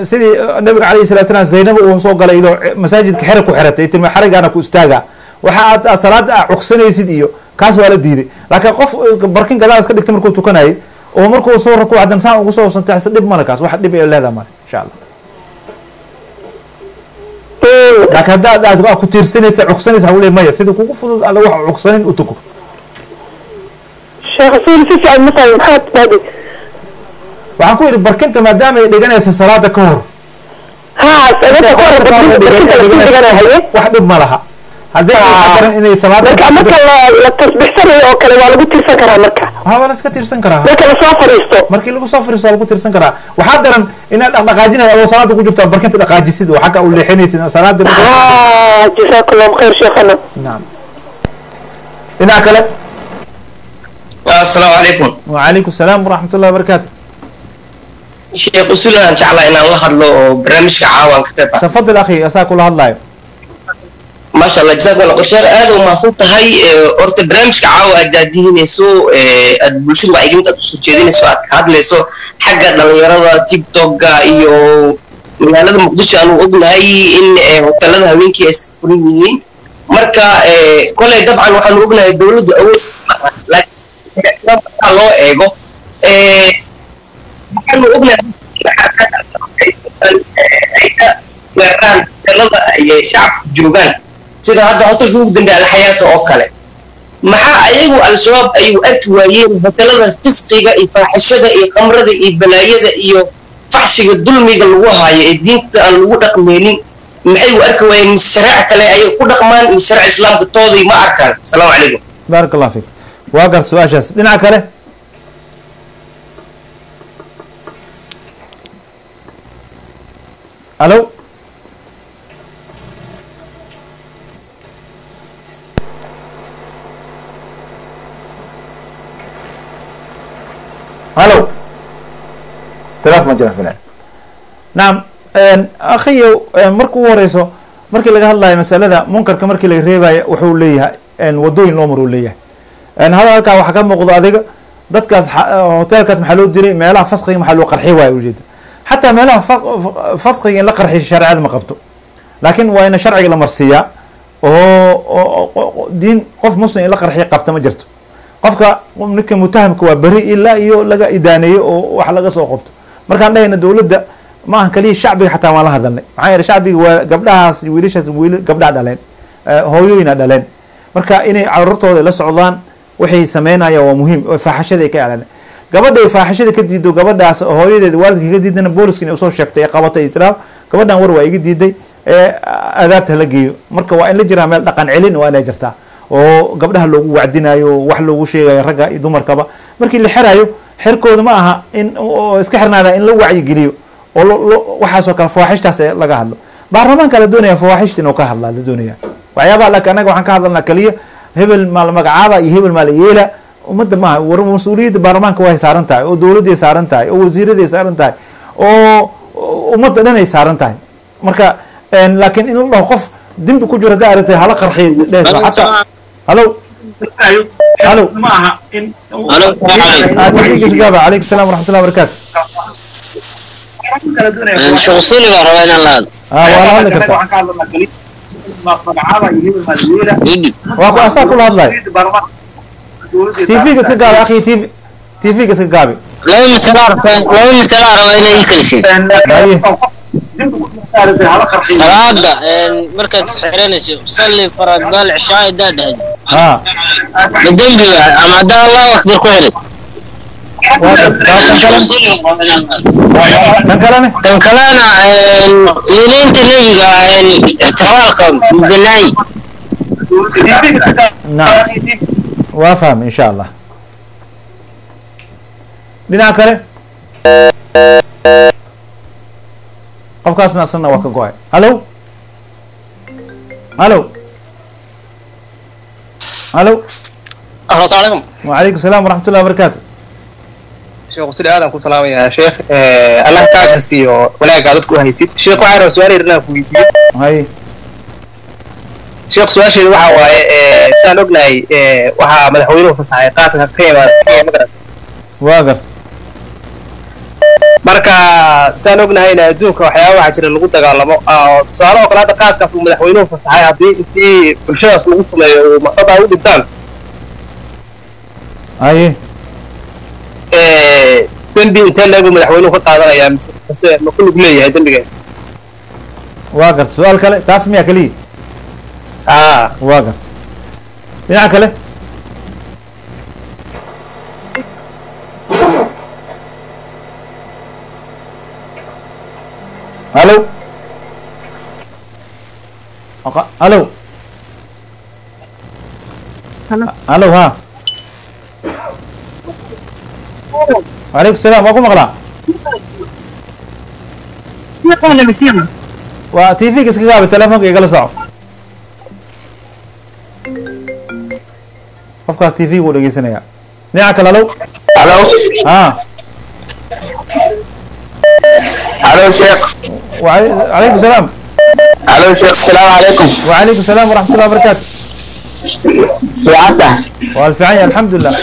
sidii nabiga alayhi salatu salaam zaynaba uu soo galay idoo masaajidka xerig ku xiratay tilma xerigaana ku istaaga. Waxa aad aad salaada aad cugsanaysid iyo kaas waa la diiday. Laakiin qof eh, barkin gadaal iska dhigta markuu tukanayay oo markuu soo rakuuc hadan saan ugu soo santaxsa dhib male kaas wax dhib ay leedahay male insha allah laakiin haddaad aad aad ku tiirsanaysa cugsanaysa leeyahay maya sidii kugu fudud alla wax cugsanin u tuko. Sheekh sidii si fiican masalan maxaad dhahday waxaan ku yidhi barkinta maadaama ay dhiganayso salaada ka hor. Haa sababta ku hore barkinta barkinta la sii dhiganahaye wax dhib ma laha marka marka la tasbixsanayo oo kale waa lagu tiirsan karaa marka. Waa la iska tiirsan karaa. Marka la soo fariisto markii lagu soo fariisto waa lagu tiirsan karaa. Waxaa daran inaad dhaqdhaqaajinaya oo salaada ku jirto barkinta dhaqaajisid oo xagga u leexinaysid salaada jazakallahu khayr sheekhana. Naam. Dhinaca kale. Assalaamu calaykum wacalaykum salaam waraxmat ullahi wabarakaatu sheekh usul aan jeclaa inaan la hadlo oo barnaamijka caawan ka qayb tafadal akhi asaa kula hadlaayo maasha allah jazakum allah sheekh aad u mahadsan tahay ee, horta barnaamijka caawa aad daadihinayso ee, aad bulshada wacyigelinta aad u soo jeedinayso aad ka hadlayso xagga dhalinyarada tiktoka iyo magaalada muqdisho aanu ognahay in ee, hotelada haweenkii ay iska yihiin. Marka koley dabcan waxaanu ognahay dowladdu awood laakiin islaamka marka loo eego. Ee, waxaanu ognahay ay ka weeraraan hotelada ay shacabku joogaan sida hadda hotelka ugu dambeya alxayaata oo kale. Maxaa ayagu al-shabaab ay u arki waayeen hotelada fisqiga iyo faaxishada iyo khamrada iyo balaayada iyo faxshiga dulmiga lagu haayo ee diinta aan lagu dhaqmeynin maxay u arki waayeen misharaec kale ayay ku dhaqmaan misharaec islaamka tooday? Ma arkaan. Asalaamu calaykum. Baarak allah fiik. Waa garta su'aashaas. Dhinaca kale. Alo? halow khilaaf ma jira filcil nacam akhayow marka ugu horeyso markii laga hadlayo masalada munkarka markii laga reebayo wuxuu leeyahay wadooyin loo maruu leeyahay. Hada halkaa waxaa ka muuqdo adiga dadkaas hoteelkaas maxaa loo dilay meelaha faskiga maxaa loo qarxi waayo ujeeda xataa meelaha faskiga in la qarxiy shareecada ma qabto. Laakiin waa ina sharciga la marsiiyaa oo diin qof muslim in la qarxiya qabta ma jirto qofka ninka mutahamka waa beri ilaa iyo laga idaaneeyo oo wax laga soo qabto. Markaan dhahayna dowladda ma ahan kaliya shacbiga xataa waan la hadalnay. Maxaa yeele shacbiga waa gabdhahaas wiilashaas wiil gabdhaa dhaleen hooyooyina dhaleen. Marka inay carurtooda la socdaan waxay sameynayaan waa muhiim. Oo faaxishada ay ka ilaalin gabadhay faaxishada ka diido gabadhaas hooyadeeda waalidka ka diidana booliska inay u soo sheegtay ee qabatay tiraaf gabadhan war waa iga diiday ee adaabta la geeyo. Marka waa in la jiraa meel dhaqan celin waa inay jirtaa oo gabdhaha loogu wacdinayo wax loogu sheegayo ragga iyo dumarkaba. Markii la xirayo xirkooda ma aha in iska xirnaada in la wacyigeliyo oo waxaasoo kale fawaaxishtaas laga hadlo. Baarlamaanka la doonaya fawaaxishta inuu ka hadlaa la doonaya. Waxyaabaha laakiin annaga waxaan ka hadlalnaa kaliya hebel maa la magacaaba iyo hebel maa la yeela. Ummadda maaha war mas'uuliyadda baarlamaanka way saaran tahay oo dowladday saaran tahay oo wasiiraday saaran tahay oo ummadda dhan ay saaran tahay. Marka laakiin in la dhaho qof dembi ku jiro haddaa aragtay hala qarxiy dhehaysa xataa halo halo txdiigiisa gaaba calaykum salam waraxmat ullahi barakatu shuqsuli baa rabaa inaan la hadlo waa la hadli kartaa waa ku asaa kula hadlayo tvga iska gaabi akhi tv tvga iska gaabi laba masalaa rabtaan laba masalaa rabaa inay ii kala sheegto haye salaada markaad xiranayso salli faradal cishaa idaa dhahaysa ha. Ma dembi waa ama haddaa allahu akbar ku kalene tan kalena diiniinta nebiga ixtifaalka naam waa fahmay insha allah dhinaca kale qofkaasna asana waa ka go'ay hallo hallo halo asalaamu calaykum wacalaykum salaam waraxmatullahi wabarakaatu sheekhu sida aadan ku salaamayaa sheekh eh, allah kaaka siiyo walaagaa dadku haysid. Sheekh waxaa raba su'aal yarnaa ku weydiiyo hay sheekh su'aasheeda waxa eh, eh, waaye saan ognahay waxaa madaxweynuhu fasaxay qaadka ka imaada magarat waa garta marka saan ognahayna adduunka waxyaaba waxaa jira lagu dagaalamo tusaale oo kale hadda qaadkaas uu madaxweynuhu fasaxay haddii intii bulshadaas lagu sameeyo uu maqadaa u dhintaan haye dembi intee leegu madaxweynuhu ka qaadanayaa mise mise ma ku lug leeyahay dembigaas? Waa garta su'aal kale taas miyaa keliya aa waa garta dhinaca kale halo halo halo ha? Walaykum salaam waa ku maqlaa waa t v-ka iska gaabi telefonka igala soco qofkaas t v buu dhegeysanayaa dhinaca kale halo halo ha? Halo sheekh alaykum salaam. Alo sheekh asalaamu calaykum wacalaykum salaam waraxmatullah barakaatu fiicanta waa la fiican yahay alxamdulilah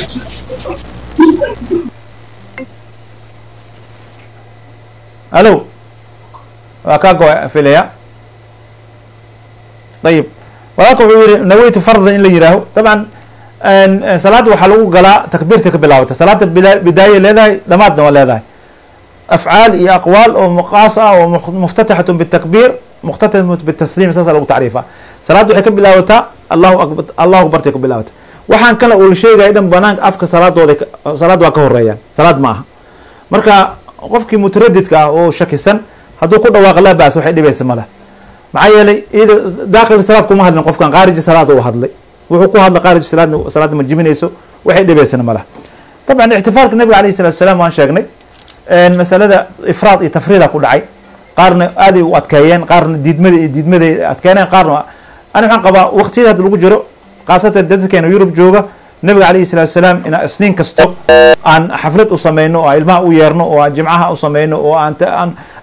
alo waa kaa go- filaya ayib walaalka wuxuu yihi naweytu farda in la yihaaho dabcan salaadda waxaa lagu galaa takbiirta ka bilaabata. Salaadda bidaaya leedahay dhamaadna waa leedahay afcaal iyo aqwaal oo muqaas ah oo muftatixatun bitakbiir mukhtatatamun bitasliim saasa lagu tacriifa salaada waxay ka bilaabataa allahu akbar allahu akbartay ka bilaabata waxaan kale uu la sheegaya dhan banaanka afka salaadooda salaad waa ka horeeyaan salaad ma aha marka qofkii mutaradidka ah oo shakisan hadduu ku dhawaaqo laa baas waxay dhibaysa male maxaa yeelay iyada daakil salaad kuma hadlin qofkan qaariji salaad uu hadlay wuxuu ku hadlay qaariji salaad salaadda ma jibinayso waxay dhibaysana male dabcan ixtifaalka masalada ifraad iyo tafriida ku dhacay. Qaarna aaday u adkeeyeen qaarna diidmada diidmaday adkeeneen qaarna ani waxaan qabaa waqtiyada hadda lagu jiro khaasatan dadkeena yurub jooga nabiga alayhi salatu wasalaam inaan isniin kasto aan xaflad u sameyno oo aan ilmaha u yeerno oo aan jimcaha u sameyno oo aan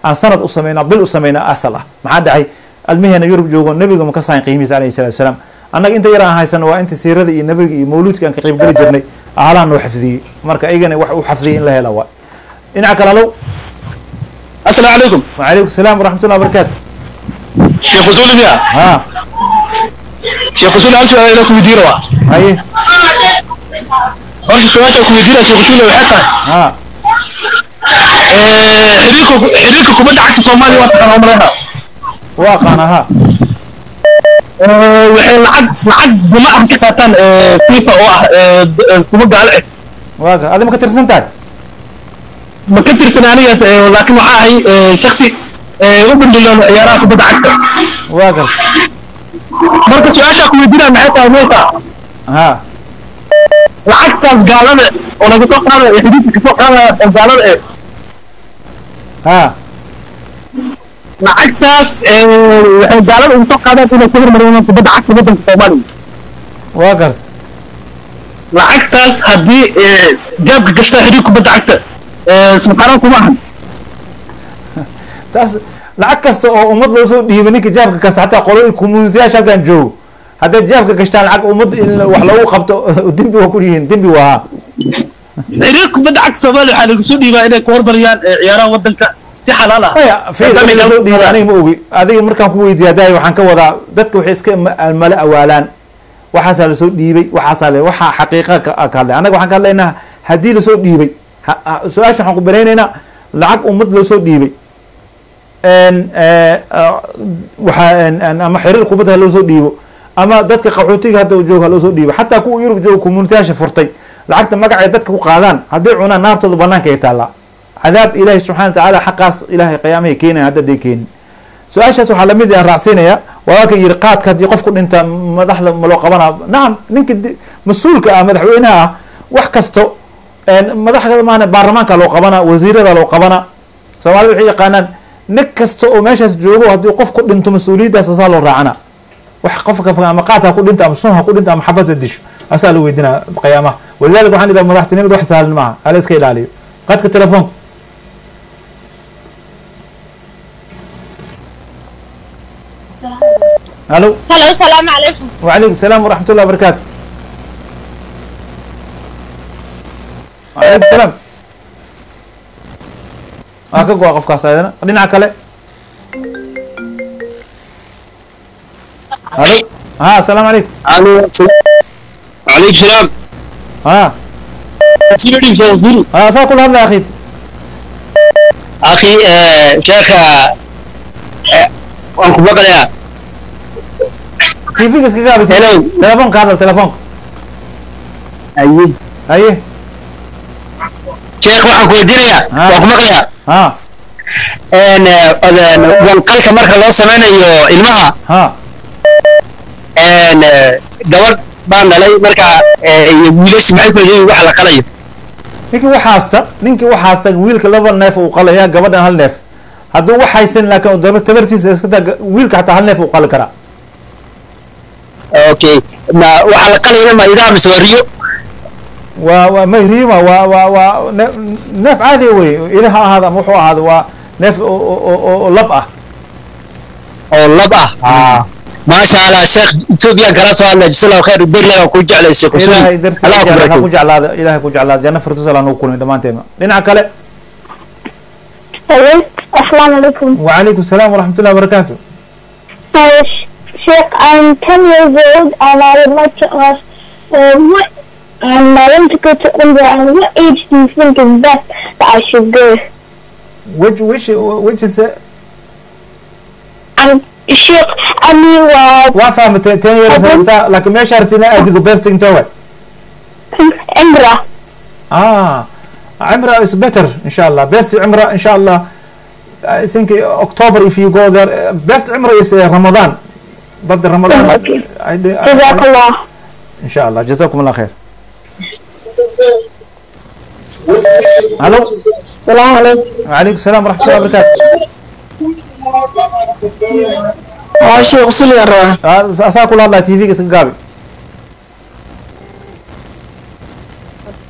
aan sanad u sameyno bil u sameyno asal ah. Maxaa dhacay? Almiheena yurub joogo nabiga ma ka sahayn qiimihiisa alayhi salatu wasalaam annaga inta yar aan haysano waa inta siirada iyo nabiga iyo mawluudka aan ka qayb geli jirnay. Ahalaa noo xafdiyey. Marka iyagana wax uu xafdiyey in la hela waa dhinaca kale alow asalaamu calaykum wacalaykum salaam waraxmatullah barakaatu sheekh usuli miya ha sheekh usuli hal su'aal ila kuweydiina wa haye horta su'aasha kuweydiina sheekh usuli waxay tahay ha xiriirka xiriirka kubadda cagta soomaaliya waa taqaanaa umaleynaa waa aqaanaa ha waxay lacag lacag duma ah ka qaataan fifa oo ah kuma gaale eh waaga adiga ma ka tirsan tahay ma ka tirsanaanayas eh, laakiin waxaa ahay eh, shaksi eh, u dhindhiloon ciyaaraha kubadda cagta. Waa gar marka su'aashaa ku weydiinaa maxay tahay muusa ha. Lacagtaas gaalada oo laga soo qaadaya xuduudka ka soo qaadaya gaalada eh. Ha. Lacagtaas waxay gaalada uga soo qaadaan inay sawir mariyaan kubadda cagta waddanka soomaaliya. Waa gar lacagtaas haddii gaabka gashtaa xidhiid kubadda cagta subxaanaa kuma ahan taas lacag kasta oo ummad loo soo dhiibay ninka jaabka kasta xataa qolooyin communitiyaasha halkan joogo. Hadday jaabka gashtaan lacag ummad in wax loogu qabto dembi waa ku yihiin dembi waa. Haa xidhiir kubadda cagta soomaaliya waxaa lagu soo dhiibaa inay ka hormariyaan ciyaaraha waddanka si xalaal ah. Maya fiir aniga soo dhiibay aniga ma ogi. Adiga markaan ku weydiiya daay waxaan ka wadaa dadka waxay iska ma- mala awaalaan. Waxaasaa la soo dhiibay waxaasaa le waxaa xaqiiqa ka hadlay. Annaga waxaan ka hadlaynaa haddii la soo dhiibay su'aasha waxaan ku baraynaynaa lacag ummad loo soo dhiibay. N- ama xiriir kubadda ha loo soo dhiibo ama dadka qaxootiga hadda jooga ha loo soo dhiibo. Xataa kuwa yurub jooga communitiyaasha furtay. Lacagta magacay dadka ku qaadaan hadday cunaan naartooda banaanka ay taallaa. Cadaab ilaahi subxana wa tacaala xaqaas ilaahay qiyaamahay keenayan hadda day keenin. Su'aashaas waxaa la mid aan raacsiinaya walaalka yidhi qaadka haddii qofku dhinta madaxda ma loo qabanaa nacam ninka mas'uulka ah madaxweynaha ah wax kasto madaxda maan baarlamaanka loo qabana wasiirada loo qabana soomaalida waxay yaqaanaan nig kasta oo meeshaas joogo haddii qof ku dhinto mas'uuliyaddaas asaa loo raacana. Wax qofka ama qaad ha ku dhinto ama sun ha ku dhinto ama xabad ha disho. Asaa la weydinaa qiyaamaha. Walidalika waxaan idhaha madaxtinimada wax sahlan maaha ala iska ilaaliyo. Qadka telefoonka alo halo. Salaamu calaykum wacalaykum salaam waraxmat ullahi aleykum salaam. Waa ka go-a qofkaas aydana dhinaca kale. Alo ha asalaamu alaykum. Alaykum salaam. Ha. Ha saa kula hadla akhi. Akhi eh, sheeka eh, eh, waan ku maqlayaa tv ga iskaga abi telefonka hadla telefonka aye. Aye sheekh waxaan kuwedinaya waa ku maqlayaa? Eh, Wanqalka marka loo samaynayo ilmaha. Eh, gabadh baan dhalay markaa eh, iyo wiilash maxay ku leeyihiin wax la qalayo? Ninkii waxaasta ninkii waxaasta wiilka laba neef uu qalaya gabadhan hal neef. Hadduu waxaysan laakiin tabartiisa iskata wiilka xataa hal neef uu qali karaa. Okay. Ma waxaa la qalayna ma idaha mise waa riyo? wa wa mahriima wa wa waa neef caadi wey ida ha ahaada ama wuxuu ahaada waa neef oo lab ah. Oo lab ah? Maasha allah sheekh etoobiya kala soo hadlay jazalahu khayr berlaga ku ku ilaahay dartiisa jeclaada ilaahay ku jeclaada janna firdaws alla nagu kulmay dhammaanteena dhinaca kale. Alo asalaamu calaykum wacalaykum salaam waraxmatullahi wabarakaatu sheekh i'm ten years old and i would and I want to go to Umrah, and what age do you think is best that I should go? which which which is uh, I'm I uh, waa fahmtay ten years rabtaa laakiin meesha artina aadigo best inta way Umrah. ah عمرة is better إن شاء الله best عمرة إن شاء الله I think uh, October if you go there uh, best عمرة is uh, Ramadan but the Ramadan Okay. I, I, جزاك الله. إن شاء الله جزاكم الله خير ألو؟ السلام عليكم. وعليكم السلام ورحمة الله وبركاته. آه، عاشو آه، غسل يا راه اساك والله تي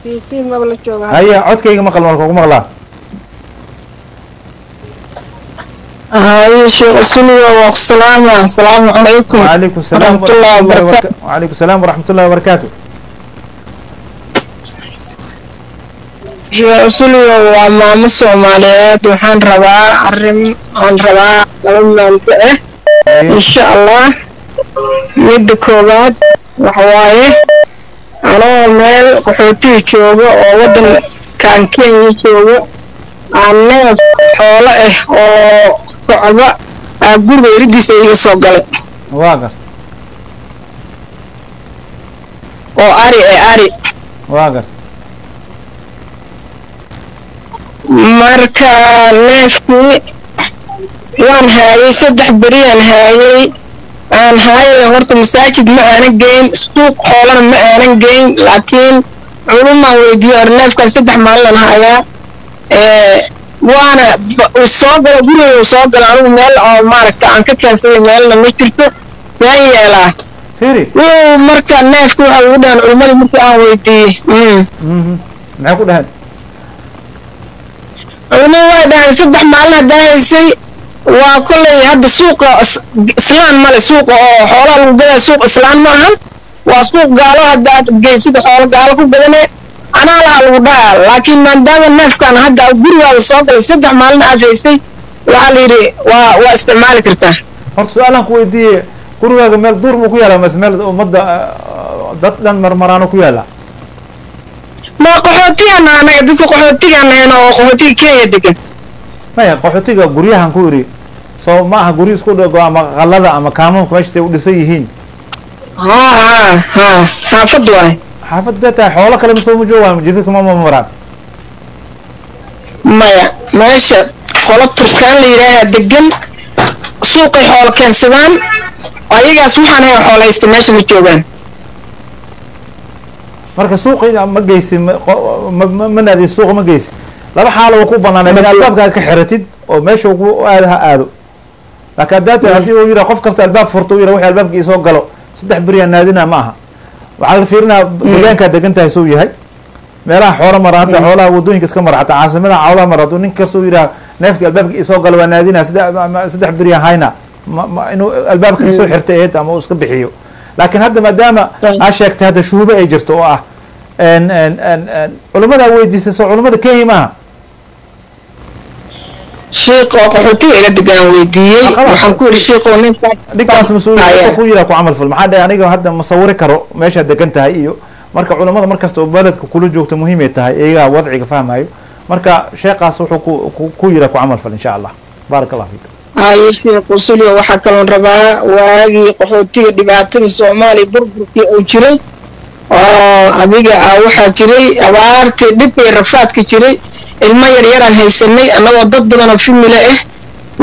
تي في ما بلا جوغا هيا عدكيغا مقل مالكو مقلا آه، هاي شيخ سلوى والسلام السلام عليكم. وعليكم السلام ورحمة الله وبركاته. وعليكم السلام ورحمة الله وبركاته. Suli waa maamo Soomaaliyeed waxaan rabaa arrin aan rabaa laba maamulka ah. Insha Allah midda koowaad waxa waaye. Anoo meel qaxootiga joogo oo waddankan Kenya joogo aan neef xoolo ah oo socda aa guriga iridiisa iga soo galay. Oo ari ee ari waa garta marka neefkii waan haayay saddex beriyaan haayay. Aan haayay horta masaajid ma aanan geyn suuq xoolana ma aanan geyn laakiin culumaan weydiiyo hore neefkan saddex maalin hayaa ee waana soo galo guriga uu soo galo anigu meel oo maaragta aan ka keensaday meelna ma jirto waan yeelaa. Wuu marka neefka waxa ugu dhahan culimadii markii aan weydiiyey. Mm. maxay ku dhaheen culimadu way dhahaan saddex maalin haddaa haysay. Waa kolley hadda suuqa is- islaan male suuqa oo xoolaha lagu gadaa suuq islaan ma ahan. Waa suuq gaalo haddaad geysida xoolo gaalo ku gadane. Anaa laha lagu dhahaa laakiin maadaama neefkan hadda gurigaada soo galay saddex maalin aad haysay waxaa la yidhi waa waa isticmaali kartaa. Horta su'aalaan ku weydiiye gurigaaga meel duur muu ku yaalla mase meel ummadda dad dhan marmaraano ku yaalla ma qaxootigaan anaga dadka qaxootigaan nahayna oo qaxootiga kenya degan maya qaxootiga guryahan ku idhi soo ma aha guryo isku dhego ama qalada ama kaamamka meeshaay u dhisan yihiin? Ha ha ha xaafad waay. Xaafad dee tahay xoolo kale masoo ma joogaan jidadka ma maraan maya meesha qolo turkaan la yidhaahaa degan suuqay xoolo keensadaan ayagaas waxaan hayn xooleysta meesha ma joogaan marka suuqa ma geysi ma qo- ma- ma- ma naadi suuqa ma geysi. Laba xaalo ku banaanay in albaabkaaga ka xiratid oo meesha aada ha aado. Laakiin haddaa tahay haddii uu yidhaha qof kasta albaab furto uu yidhaha wixii albaabkii soo galo saddex beriyaa naadina ma aha. Waxaa la fiirinaa deegaankaa degan tahay suu yahay. Meelaha xoolo mara hadda xoolaha waddooyinka iska mara xataa caasimadaha xoolaha mara hadduu nin kasta uu yidhaha neefkii albaabkii soo galo waa naadina saddex beriyaa hayna. Inuu albaabka ka soo xirtay eed ama uu iska bixiyo laakiin hadda maadaama aa sheegtay hadda shuhubo ay jirto oo ah culimmada weydiisay soo culimmada kenya maaha. Shiiq oo qaxootiga iga degaan weydiiyey waxaan ku yidhi shiiq oo ninka ninkaas mas'uuliyadda ku yira ku camal fal maxaa dhahay aniga hadda ma sawiri karo meeshaad degan tahay iyo marka culimmada markasta oo beledka kula joogto muhiimay tahay iyagaa wadciga fahmayo marka sheekaas wuxuu ku ku- ku yira ku camal fal insha allah. Baaraka allah fiik haye shiiq usulio waxaa kaloon rabaa waagii qaxootiga dhibaatada soomaaliya burburkii uu jiray. Oo adiga ah waxaa jiray abaartii dhibkii rafaadka jiray. Ilmo yaryaraan haysanay annagoo dad badan oo fimile ah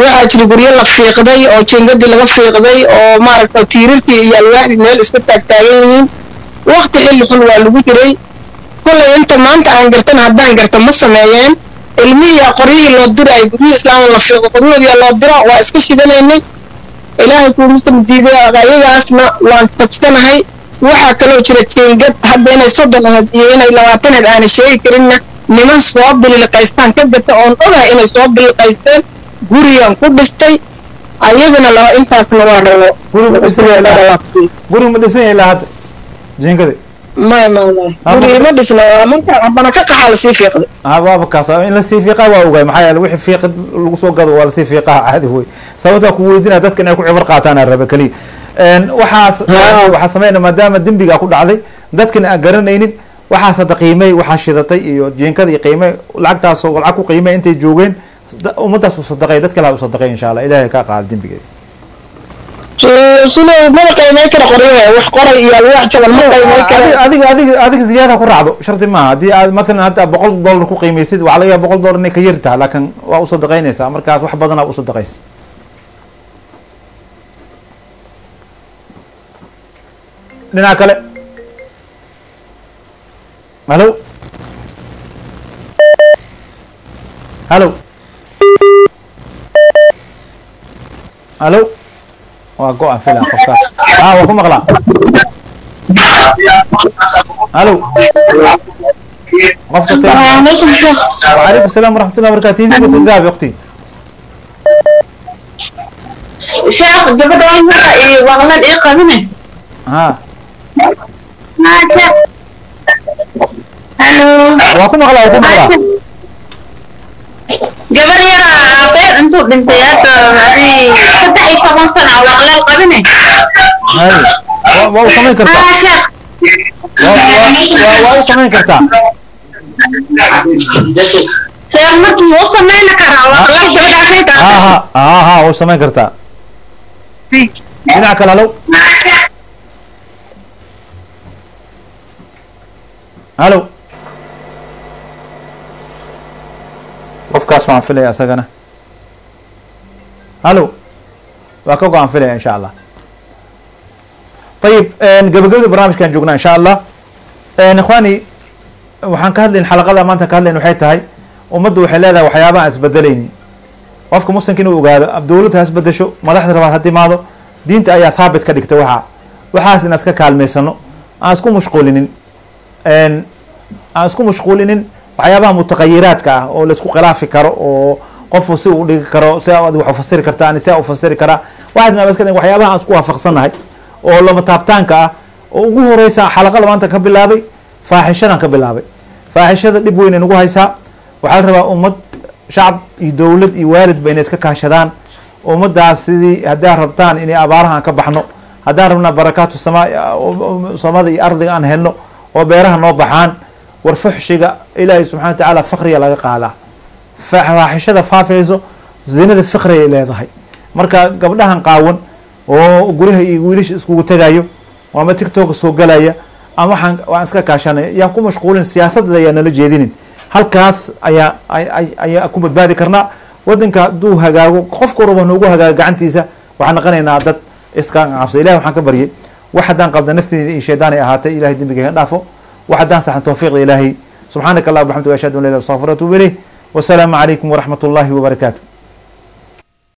waxaa jira guryo la fiiqday oo jingadii laga fiiqday oo maaragta tiirarkii iyo alwaaxdii meel iska taagtaagan yihiin. Waqti xilli xun waa lagu jiray. Kollay inta maanta aan gartan haddaan garta ma sameeyeen ilmihii qoryihii loo diraay guryihii islaama la fiiqo qoryahoodiyaa loo diro waa iska shidanaynay ilaahay kuumusam diiday ayagaasna waan tabsanahay waxaa kaloo jira jeengad hadda inay soddon ahayd iyo inay labaatan ahayd aana sheegi karinna niman soo bililqaystaan ka gata oon ogahay inay soo bililqaysteen gurigan ku dhistay. Ayagana laba intaasna waa rabo guri ma dhisan yahay ilaa hadda ma dhisan yahay ilaa hadda jinkadi maya maya maya guri ma dhisna waa marka haddana ka qaxaa la sii fiiqday? Ha waaba kaas in la sii fiiqaa waa ogaay maxaa yeele wixii fiiqid lagu soo gado waa la sii fiiqaa caadi wey sababtaa ku weydiinaya dadka inay ku cibar qaataan aan raba keliya waxaas waxaa sameynaya maadaama dembigaa ku dhacday dadkana aan garanaynin waxaas hadda qiimey waxaa shidatay iyo jiinkada iyo qiimey lacagtaasoo lacag ku qiimey intay joogeen ummadaas u sadaqay dad kale ha u sadaqay insha allah. Ilahay kaa qaada dembigeeda mada qiimay kara qoryaha wax qoray iyo alwaax jaban ma qiimay kara adiga ziyaada ku raacdo shardi maaha haddii aad mathalan hadda boqol dollar ku qiimeysid waxaa laga yaaba boqol dollar inay ka yar taha laakin waa u sadaqaynaysaa. Markaas wax badan aa u sadaqaysa kale. Halo? Halo? Halo waa go-an filan qofkaas ah waa ku maqlaa alo qofka wacalaykum asalaam waraxmatullah barkatu tv bas gaabi wakti sheekh gabadha waqlad ii qabine ha? Waa ku maqlaa waa ku maqlaa gabar yaraa aabee intuu dhintay hadda saddex iyo toban sano alaqleel qabine waa u samayn kartaa waa u samayn kartaa markii u samayn karaa alaqleel gabadhaasay tahay aha waa ah, ah, u ah, oh, samayn kartaa dhinaca kale halow halow qofkaas waan filaya isagana. Halo? Waa ka go'aan filaya insha allah. Ayib gabagabada barnaamijkan joognaa insha allah. Ikhwani waxaan ka hadlayn xalaqada maanta ka hadlayn waxay tahay ummaddu waxay leedahay waxyaaba aan isbedelaynin qofka muslimka inuu ogaado dowladda ha isbedesho madaxda rabaad ha timaado diinta ayaa thaabit ka dhigta waxa. Waxaas inaan iska kaalmaysano aan isku mashquulinin aan isku mashquulinin waxyaabaha mutaqayiraadka ah oo la isku khilaafi karo oo qofku si uu dhigi karo si ad wax ufasiri kartaan si ufasiri karaa waxaas maa iska waxyaabaha aan isku waafaqsanahay oo lama taabtaanka ah oo ugu horeysa xalaqada maanta ka bilaabay faaxishadan ka bilaabay. Faaxishada dhib weyn ay nagu haysaa waxaa la rabaa ummad shacab iyo dowlad iyo waalid ba inay iska kaashadaan. Ummadaas sidii haddaa rabtaan inay abaaraha aan ka baxno haddaan rabnaa barakaatu sama samada iyo ardiga aan helno oo beeraha noo baxaan war fuxshiga ilaahay subxana wa tacaala fakriga laga qaadaa. Faaxishada faafayso zinada fikriay leedahay. Marka gabdhahan qaawan oo guryaha iyo wiilasha iskugu tegayo ama tictoka soo galaya ama waxaan waan iska kaashanaya yaan ku mashquulin siyaasadda ayaa nala jeedinin. Halkaas ayaa ayaa ku badbaadi karnaa wadanka hadduu hagaago qofka raba noogu hagaago gacantiisa. Waxaan naqanaynaa dad iska cabsa ilahi waxaan ka baryay wax haddaan qabda nafteeda iyo shaydaanay ahaatay ilahay dembigayga dhaafo wax haddaan saxan tawfiiqda ilaahay subxaanaka allah bxamdiga ashhadu an la ilah astaqfir atubu ilayh wasalaamu calaykum waraxmat ullahi wabarakaatu